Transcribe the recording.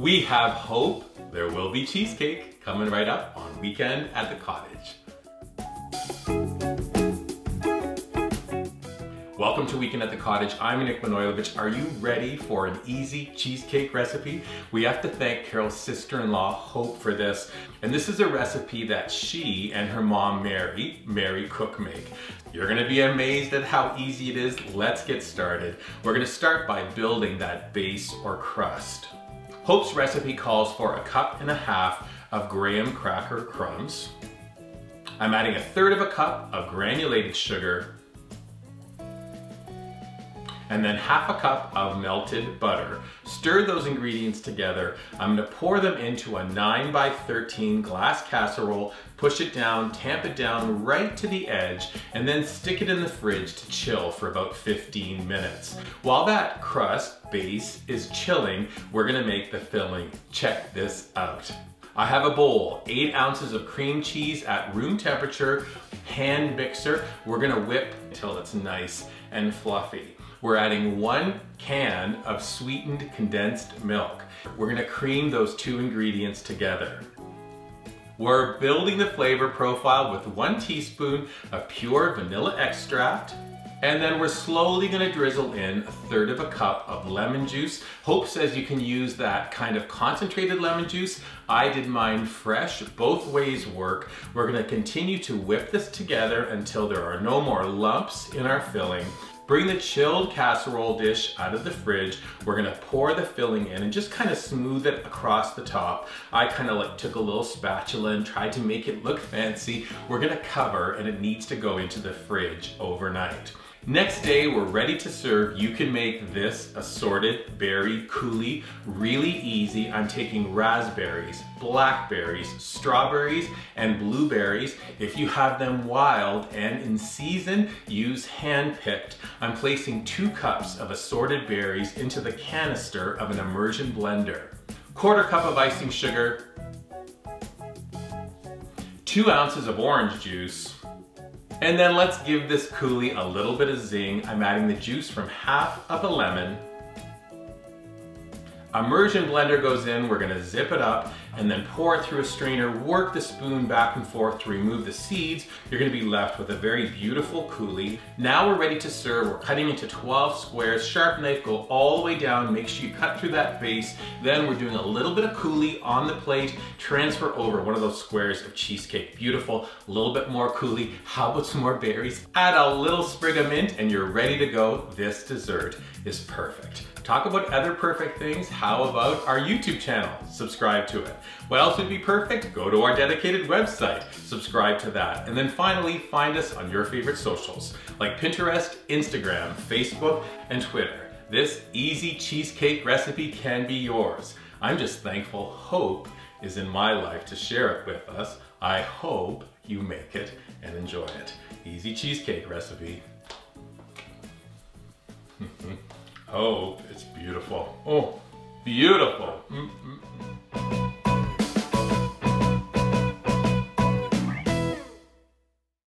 We have hope there will be cheesecake coming right up on Weekend at the Cottage. Welcome to Weekend at the Cottage. I'm Nick Manojlovic. Are you ready for an easy cheesecake recipe? We have to thank Carol's sister-in-law, Hope, for this. And this is a recipe that she and her mom, Mary, Mary Cook make. You're gonna be amazed at how easy it is. Let's get started. We're gonna start by building that base or crust. Hope's recipe calls for a cup and a half of graham cracker crumbs. I'm adding a third of a cup of granulated sugar and then half a cup of melted butter. Stir those ingredients together. I'm gonna pour them into a 9 by 13 glass casserole, push it down, tamp it down right to the edge, and then stick it in the fridge to chill for about 15 minutes. While that crust base is chilling, we're gonna make the filling. Check this out. I have a bowl, eight ounces of cream cheese at room temperature, hand mixer. We're gonna whip until it's nice and fluffy we're adding one can of sweetened condensed milk. We're gonna cream those two ingredients together. We're building the flavor profile with one teaspoon of pure vanilla extract, and then we're slowly gonna drizzle in a third of a cup of lemon juice. Hope says you can use that kind of concentrated lemon juice. I did mine fresh, both ways work. We're gonna continue to whip this together until there are no more lumps in our filling. Bring the chilled casserole dish out of the fridge. We're gonna pour the filling in and just kind of smooth it across the top. I kind of like took a little spatula and tried to make it look fancy. We're gonna cover and it needs to go into the fridge overnight. Next day, we're ready to serve. You can make this assorted berry coulis really easy. I'm taking raspberries, blackberries, strawberries, and blueberries. If you have them wild and in season, use hand-picked. I'm placing two cups of assorted berries into the canister of an immersion blender. Quarter cup of icing sugar, two ounces of orange juice, and then let's give this coulis a little bit of zing. I'm adding the juice from half of a lemon. Immersion blender goes in, we're gonna zip it up, and then pour it through a strainer, work the spoon back and forth to remove the seeds. You're gonna be left with a very beautiful coulis. Now we're ready to serve. We're cutting into 12 squares. Sharp knife, go all the way down. Make sure you cut through that base. Then we're doing a little bit of coulis on the plate. Transfer over one of those squares of cheesecake. Beautiful. A little bit more coulis. How about some more berries? Add a little sprig of mint and you're ready to go. This dessert is perfect. Talk about other perfect things. How about our YouTube channel? Subscribe to it. What else would be perfect? Go to our dedicated website, subscribe to that. And then finally, find us on your favorite socials like Pinterest, Instagram, Facebook, and Twitter. This easy cheesecake recipe can be yours. I'm just thankful Hope is in my life to share it with us. I hope you make it and enjoy it. Easy cheesecake recipe. oh, it's beautiful. Oh, beautiful. Mm.